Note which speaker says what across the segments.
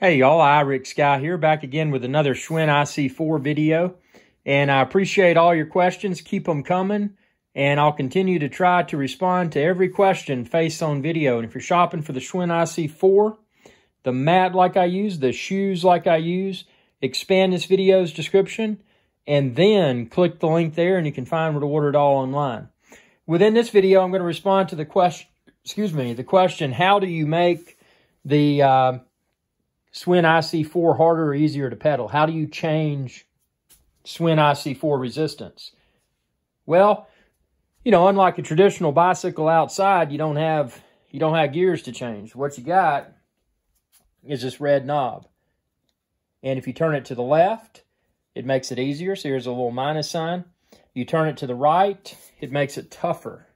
Speaker 1: Hey y'all, IrixGuy here, back again with another Schwinn IC4 video. And I appreciate all your questions. Keep them coming. And I'll continue to try to respond to every question face on video. And if you're shopping for the Schwinn IC4, the mat like I use, the shoes like I use, expand this video's description, and then click the link there and you can find where to order it all online. Within this video, I'm going to respond to the question, excuse me, the question, how do you make the... Uh, Schwinn IC4 harder or easier to pedal? How do you change Schwinn IC4 resistance? Well, you know, unlike a traditional bicycle outside, you don't have you don't have gears to change. What you got is this red knob. And if you turn it to the left, it makes it easier. So here's a little minus sign. You turn it to the right, it makes it tougher.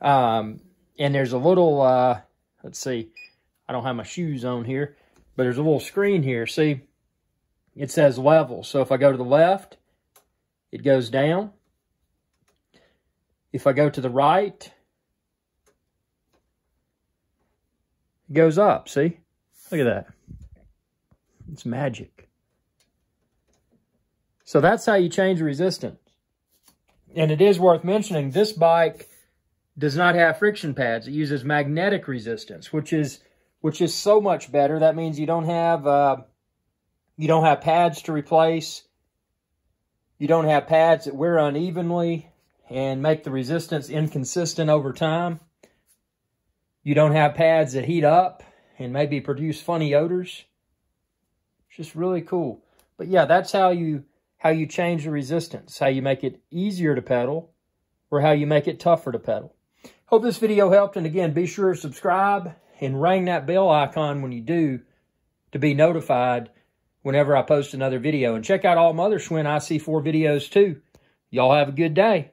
Speaker 1: Um, and there's a little, uh, let's see, I don't have my shoes on here. But there's a little screen here. See, it says level. So if I go to the left, it goes down. If I go to the right, it goes up. See? Look at that. It's magic. So that's how you change resistance. And it is worth mentioning, this bike does not have friction pads. It uses magnetic resistance, which is which is so much better. That means you don't have uh, you don't have pads to replace. You don't have pads that wear unevenly and make the resistance inconsistent over time. You don't have pads that heat up and maybe produce funny odors. It's just really cool. But yeah, that's how you how you change the resistance, how you make it easier to pedal or how you make it tougher to pedal. Hope this video helped. And again, be sure to subscribe and ring that bell icon when you do to be notified whenever I post another video. And check out all my other Schwinn IC4 videos too. Y'all have a good day.